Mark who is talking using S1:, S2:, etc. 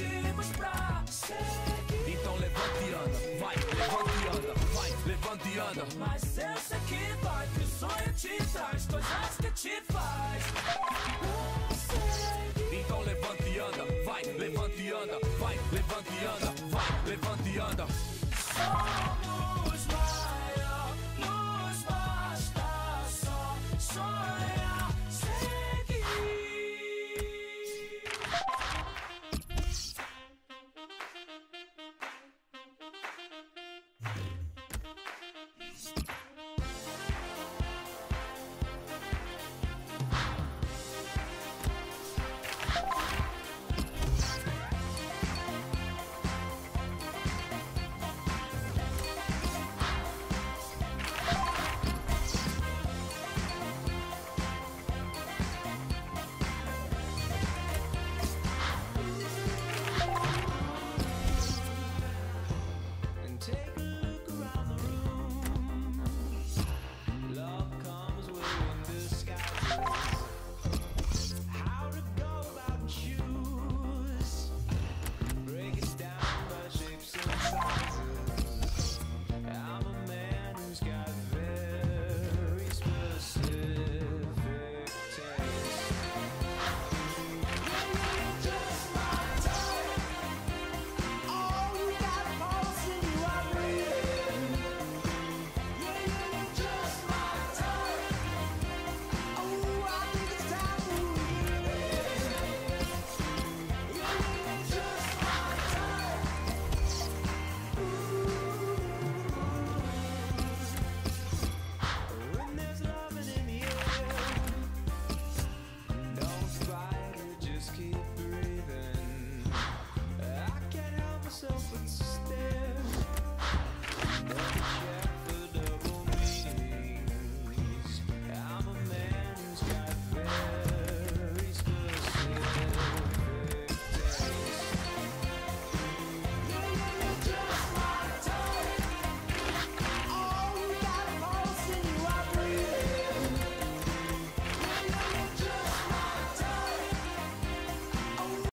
S1: motivos pra seguir. Então levante e anda, vai, levante e anda, vai, levante e anda.
S2: Mas eu sei que vai, que o sonho te traz coisas que te faz.
S1: Então levante e anda, vai, levante e anda, vai, levante e anda, vai, levante e anda.
S2: Somos mais. podcast.